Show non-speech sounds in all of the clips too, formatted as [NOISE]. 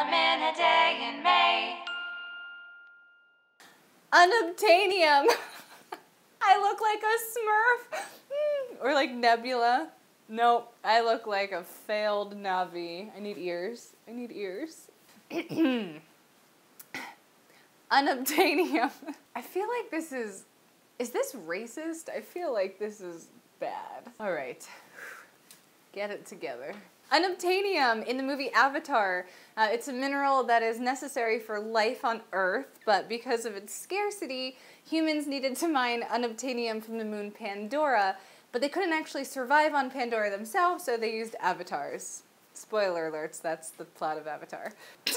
Element a day in May. Unobtainium. [LAUGHS] I look like a smurf. Hmm. Or like Nebula. Nope, I look like a failed Na'vi. I need ears. I need ears. [CLEARS THROAT] Unobtainium. [LAUGHS] I feel like this is. Is this racist? I feel like this is bad. All right. Get it together. Unobtainium in the movie Avatar. Uh, it's a mineral that is necessary for life on Earth, but because of its scarcity, humans needed to mine unobtainium from the moon Pandora, but they couldn't actually survive on Pandora themselves, so they used avatars. Spoiler alerts, that's the plot of Avatar. [LAUGHS]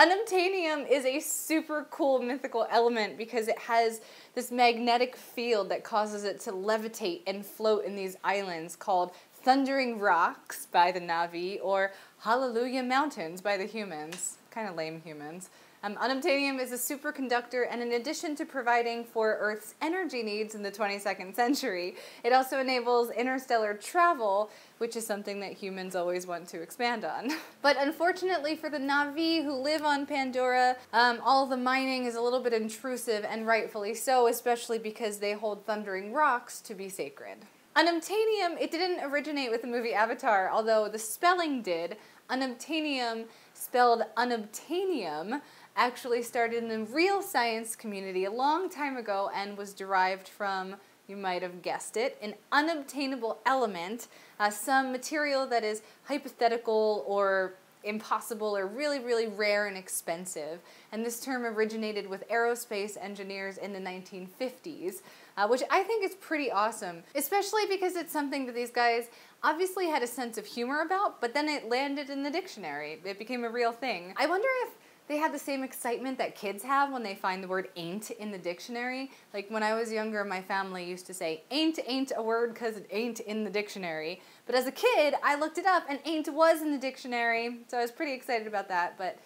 Unobtainium is a super cool mythical element because it has this magnetic field that causes it to levitate and float in these islands called Thundering Rocks by the Na'vi or Hallelujah Mountains by the humans. Kind of lame humans. Um, unobtainium is a superconductor, and in addition to providing for Earth's energy needs in the 22nd century, it also enables interstellar travel, which is something that humans always want to expand on. [LAUGHS] but unfortunately for the Na'vi who live on Pandora, um, all the mining is a little bit intrusive, and rightfully so, especially because they hold thundering rocks to be sacred. Unobtainium, it didn't originate with the movie Avatar, although the spelling did. Unobtainium, spelled unobtainium, actually started in the real science community a long time ago and was derived from, you might have guessed it, an unobtainable element, uh, some material that is hypothetical or impossible or really, really rare and expensive. And this term originated with aerospace engineers in the 1950s, uh, which I think is pretty awesome, especially because it's something that these guys obviously had a sense of humor about, but then it landed in the dictionary. It became a real thing. I wonder if they had the same excitement that kids have when they find the word ain't in the dictionary. Like when I was younger, my family used to say, ain't ain't a word because it ain't in the dictionary. But as a kid, I looked it up and ain't was in the dictionary, so I was pretty excited about that. But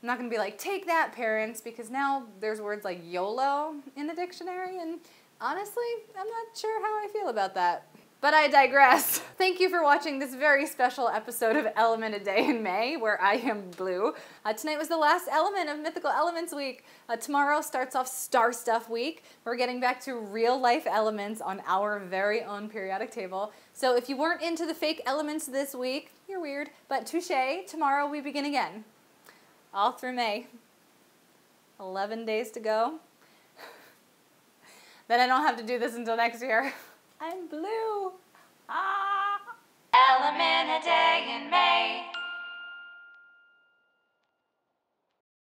I'm not going to be like, take that, parents, because now there's words like YOLO in the dictionary, and honestly, I'm not sure how I feel about that. But I digress. [LAUGHS] Thank you for watching this very special episode of Element a Day in May, where I am blue. Uh, tonight was the last element of Mythical Elements Week. Uh, tomorrow starts off Star Stuff Week. We're getting back to real life elements on our very own periodic table. So if you weren't into the fake elements this week, you're weird. But touche, tomorrow we begin again. All through May. 11 days to go. [LAUGHS] then I don't have to do this until next year. [LAUGHS] I'm blue. Ah. Element